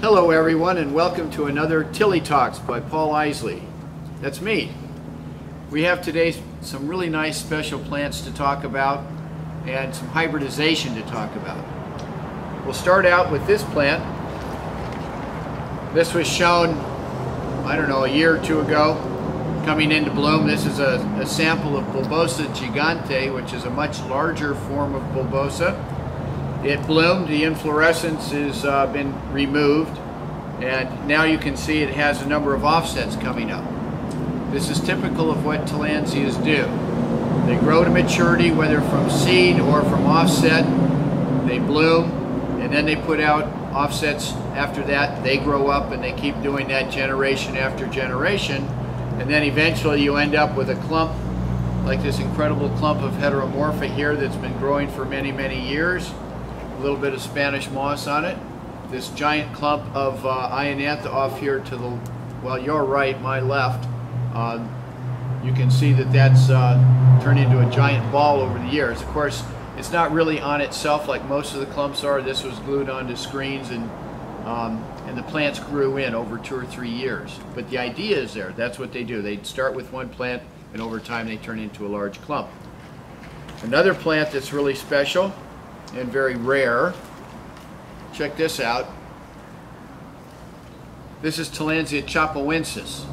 Hello everyone and welcome to another Tilly Talks by Paul Isley. That's me. We have today some really nice special plants to talk about and some hybridization to talk about. We'll start out with this plant. This was shown, I don't know, a year or two ago, coming into bloom. This is a, a sample of Bulbosa gigante, which is a much larger form of Bulbosa. It bloomed, the inflorescence has uh, been removed, and now you can see it has a number of offsets coming up. This is typical of what Tillandsias do. They grow to maturity, whether from seed or from offset. They bloom, and then they put out offsets after that. They grow up, and they keep doing that generation after generation. And then eventually you end up with a clump, like this incredible clump of heteromorpha here that's been growing for many, many years a little bit of Spanish moss on it. This giant clump of uh, Ionantha off here to the, well, your right, my left. Uh, you can see that that's uh, turned into a giant ball over the years. Of course, it's not really on itself like most of the clumps are. This was glued onto screens and um, and the plants grew in over two or three years. But the idea is there. That's what they do. They start with one plant and over time they turn into a large clump. Another plant that's really special and very rare. Check this out. This is Tillandsia chapeuensis.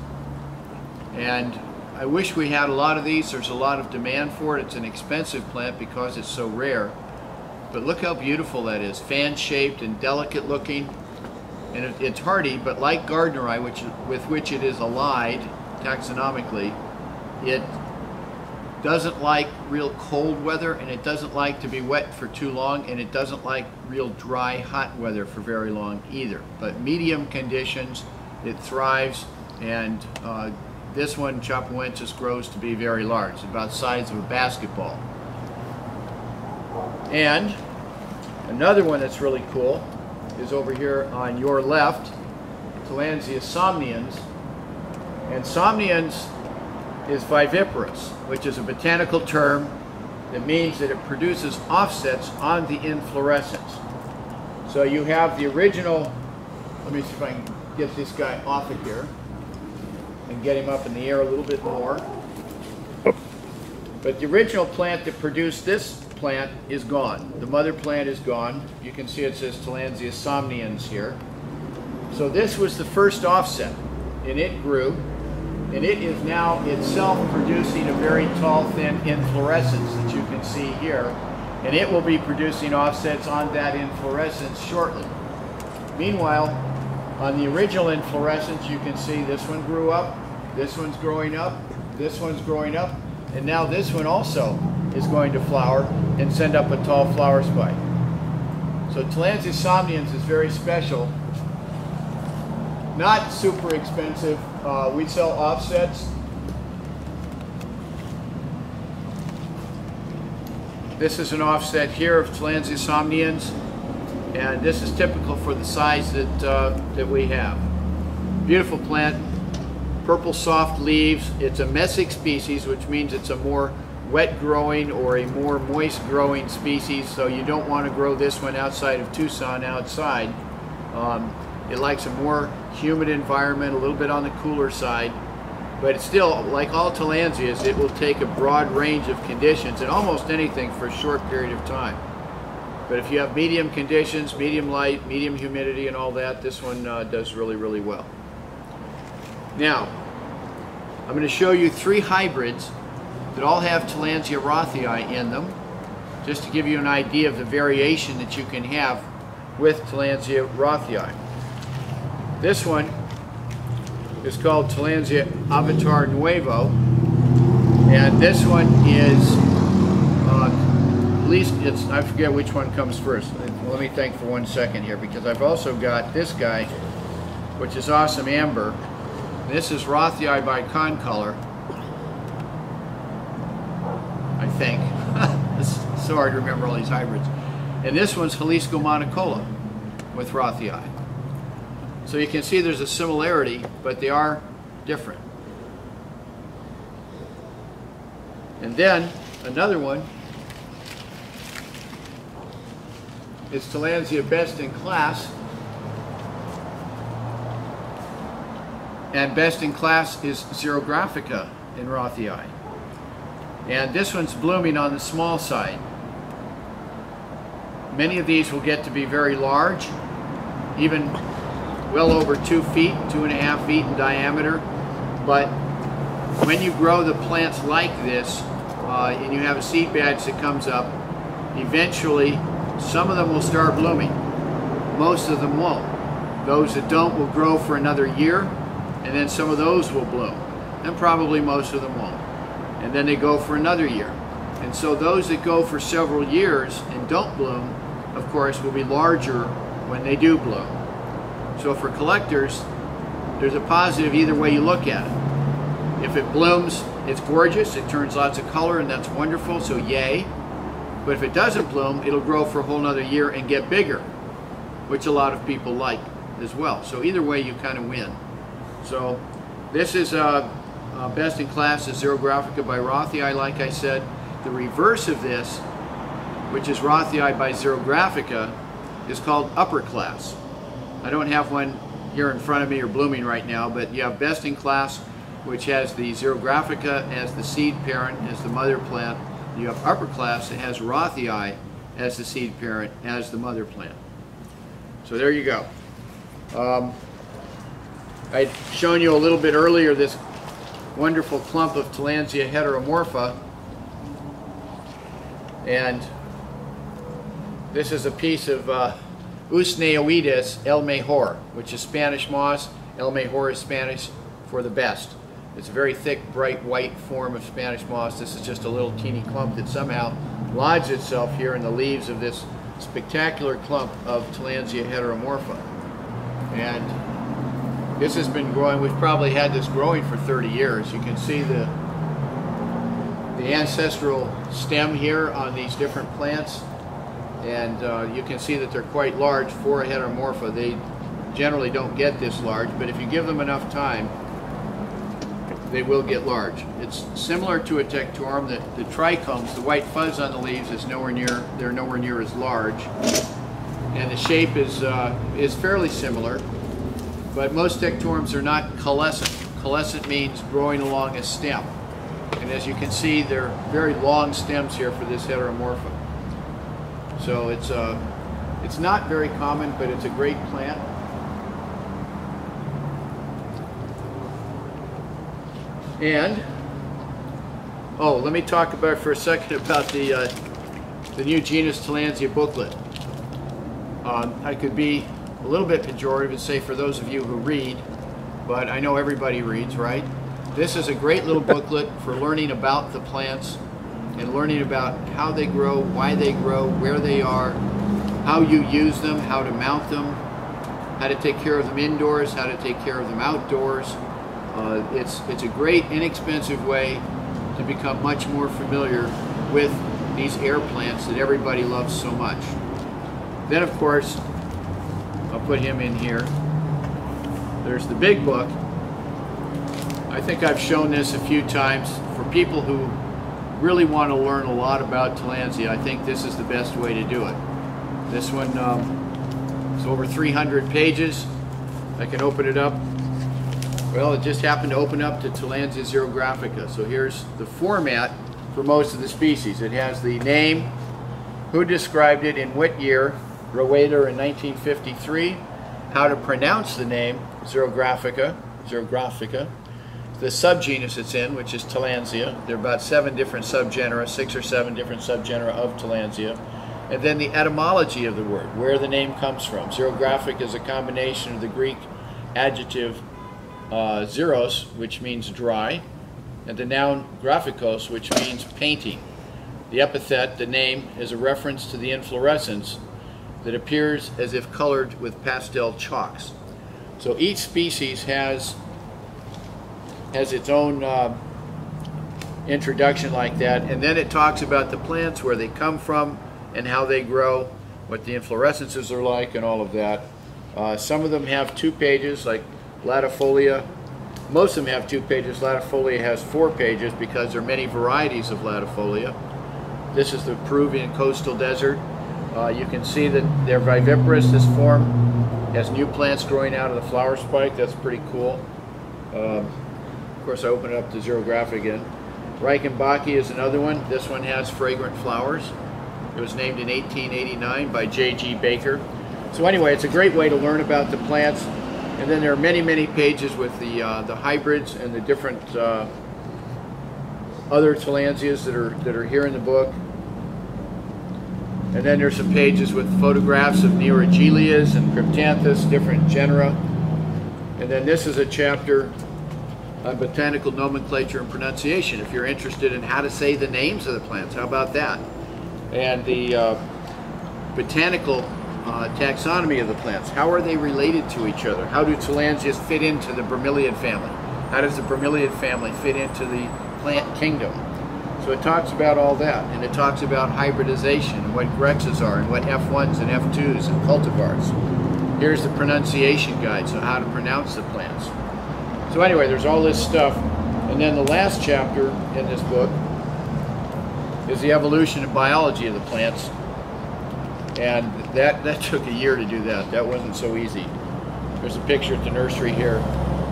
And I wish we had a lot of these. There's a lot of demand for it. It's an expensive plant because it's so rare. But look how beautiful that is. Fan-shaped and delicate looking. And it, it's hardy, but like Gardneri, which, with which it is allied taxonomically, it doesn't like real cold weather and it doesn't like to be wet for too long and it doesn't like real dry hot weather for very long either. But medium conditions it thrives and uh, this one chapeuensis grows to be very large. About the size of a basketball. And another one that's really cool is over here on your left Tillandsia somnians and somnians is viviparous, which is a botanical term that means that it produces offsets on the inflorescence. So you have the original, let me see if I can get this guy off of here and get him up in the air a little bit more. But the original plant that produced this plant is gone. The mother plant is gone. You can see it says Tillandsia somnians here. So this was the first offset, and it grew and it is now itself producing a very tall, thin inflorescence that you can see here, and it will be producing offsets on that inflorescence shortly. Meanwhile, on the original inflorescence, you can see this one grew up, this one's growing up, this one's growing up, and now this one also is going to flower and send up a tall flower spike. So Tillandsia somnians is very special not super expensive. Uh, we sell offsets. This is an offset here of Tillandsia somnians, and this is typical for the size that, uh, that we have. Beautiful plant, purple soft leaves. It's a mesic species, which means it's a more wet growing or a more moist growing species, so you don't want to grow this one outside of Tucson outside. Um, it likes a more humid environment, a little bit on the cooler side, but it's still, like all Tillandsias, it will take a broad range of conditions and almost anything for a short period of time. But if you have medium conditions, medium light, medium humidity and all that, this one uh, does really, really well. Now, I'm going to show you three hybrids that all have Tillandsia rothii in them, just to give you an idea of the variation that you can have with Tillandsia rothii. This one is called Tillandsia Avatar Nuevo, and this one is, uh, at least it's, I forget which one comes first. Let me think for one second here, because I've also got this guy, which is Awesome Amber. This is Rothii by Concolor, I think. it's so hard to remember all these hybrids. And this one's Jalisco Monticola with Rothii. So you can see there's a similarity, but they are different. And then another one is Tillandsia Best in Class. And best in class is Xerographica in Rothii. And this one's blooming on the small side. Many of these will get to be very large, even well over two feet, two and a half feet in diameter. But when you grow the plants like this, uh, and you have a seed badge that comes up, eventually some of them will start blooming. Most of them won't. Those that don't will grow for another year, and then some of those will bloom. And probably most of them won't. And then they go for another year. And so those that go for several years and don't bloom, of course, will be larger when they do bloom. So for collectors, there's a positive either way you look at it. If it blooms, it's gorgeous, it turns lots of color, and that's wonderful, so yay. But if it doesn't bloom, it'll grow for a whole nother year and get bigger, which a lot of people like as well. So either way, you kind of win. So this is uh, uh, best in class is Xerographica by Rothii, like I said. The reverse of this, which is Rothii by Xerographica, is called upper class. I don't have one here in front of me or blooming right now, but you have best in class, which has the Xerographica as the seed parent, as the mother plant. You have upper class that has Rothii as the seed parent, as the mother plant. So there you go. Um, I'd shown you a little bit earlier this wonderful clump of Tillandsia heteromorpha. And this is a piece of uh, Usneoides el mejor, which is Spanish moss. El mejor is Spanish for the best. It's a very thick, bright white form of Spanish moss. This is just a little teeny clump that somehow lodged itself here in the leaves of this spectacular clump of Tillandsia heteromorpha. And this has been growing, we've probably had this growing for 30 years. You can see the, the ancestral stem here on these different plants and uh, you can see that they're quite large for a heteromorpha. They generally don't get this large, but if you give them enough time, they will get large. It's similar to a tectorum. that the trichomes, the white fuzz on the leaves is nowhere near, they're nowhere near as large. And the shape is, uh, is fairly similar, but most tectorums are not caulescent. Caulescent means growing along a stem. And as you can see, they're very long stems here for this heteromorpha. So it's, uh, it's not very common, but it's a great plant. And, oh, let me talk about for a second about the, uh, the new genus Tillandsia booklet. Um, I could be a little bit pejorative and say for those of you who read, but I know everybody reads, right? This is a great little booklet for learning about the plants and learning about how they grow, why they grow, where they are, how you use them, how to mount them, how to take care of them indoors, how to take care of them outdoors. Uh, it's, it's a great, inexpensive way to become much more familiar with these air plants that everybody loves so much. Then, of course, I'll put him in here. There's the big book. I think I've shown this a few times for people who really want to learn a lot about Tillandsia, I think this is the best way to do it. This one um, is over 300 pages. I can open it up. Well, it just happened to open up to Tillandsia xerographica. So here's the format for most of the species. It has the name, who described it in what year, Rohweder in 1953, how to pronounce the name, xerographica, xerographica, the subgenus it's in, which is Tillandsia. There are about seven different subgenera, six or seven different subgenera of Tillandsia. And then the etymology of the word, where the name comes from. Xerographic is a combination of the Greek adjective uh, xeros, which means dry, and the noun graphikos, which means painting. The epithet, the name, is a reference to the inflorescence that appears as if colored with pastel chalks. So each species has has its own uh, introduction like that. And then it talks about the plants, where they come from, and how they grow, what the inflorescences are like, and all of that. Uh, some of them have two pages, like latifolia. Most of them have two pages. Latifolia has four pages because there are many varieties of latifolia. This is the Peruvian coastal desert. Uh, you can see that they're viviparous. This form has new plants growing out of the flower spike. That's pretty cool. Um, course, I open it up to xerographic again. Reichenbachia is another one. This one has fragrant flowers. It was named in 1889 by J.G. Baker. So anyway, it's a great way to learn about the plants. And then there are many, many pages with the uh, the hybrids and the different uh, other tillandsias that are that are here in the book. And then there's some pages with photographs of Neoregelias and Cryptanthus, different genera. And then this is a chapter on botanical nomenclature and pronunciation if you're interested in how to say the names of the plants. How about that? And the uh, botanical uh, taxonomy of the plants. How are they related to each other? How do tillandsias fit into the bromeliad family? How does the bromeliad family fit into the plant kingdom? So it talks about all that, and it talks about hybridization, and what grexes are, and what F1s and F2s and cultivars. Here's the pronunciation guide, so how to pronounce the plants. So anyway, there's all this stuff. And then the last chapter in this book is the evolution and biology of the plants. And that, that took a year to do that. That wasn't so easy. There's a picture at the nursery here.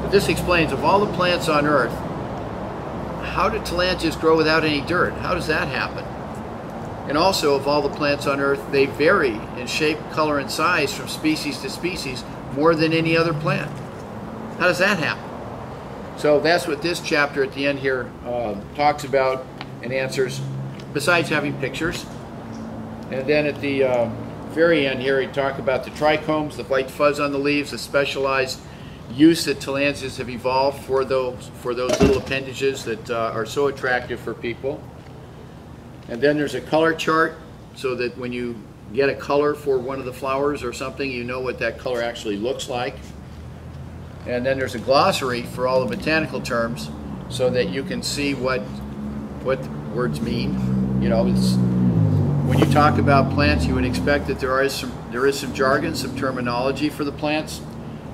But this explains, of all the plants on Earth, how do tillandsias grow without any dirt? How does that happen? And also, of all the plants on Earth, they vary in shape, color, and size from species to species more than any other plant. How does that happen? So that's what this chapter at the end here uh, talks about and answers, besides having pictures. And then at the uh, very end here, he talked about the trichomes, the white fuzz on the leaves, the specialized use that tillandsias have evolved for those, for those little appendages that uh, are so attractive for people. And then there's a color chart so that when you get a color for one of the flowers or something, you know what that color actually looks like. And then there's a glossary for all the botanical terms so that you can see what what words mean. You know, it's when you talk about plants, you would expect that there is some there is some jargon, some terminology for the plants.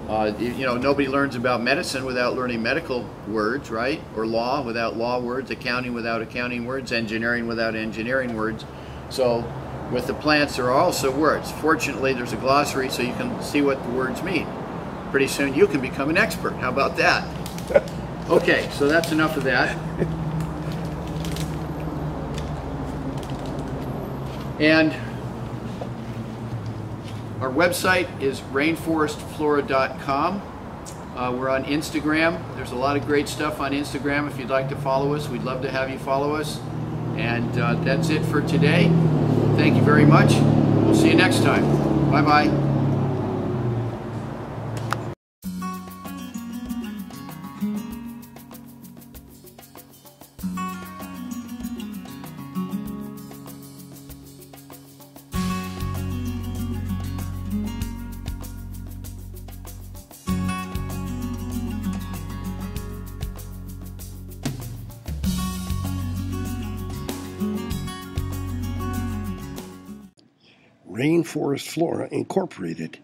Uh, you, know, nobody learns about medicine without learning medical words, right? Or law without law words, accounting without accounting words, engineering without engineering words. So with the plants, there are also words. Fortunately, there's a glossary so you can see what the words mean pretty soon you can become an expert. How about that? Okay, so that's enough of that. And our website is rainforestflora.com. Uh, we're on Instagram. There's a lot of great stuff on Instagram. If you'd like to follow us, we'd love to have you follow us. And uh, that's it for today. Thank you very much. We'll see you next time. Bye-bye. Rainforest Flora Incorporated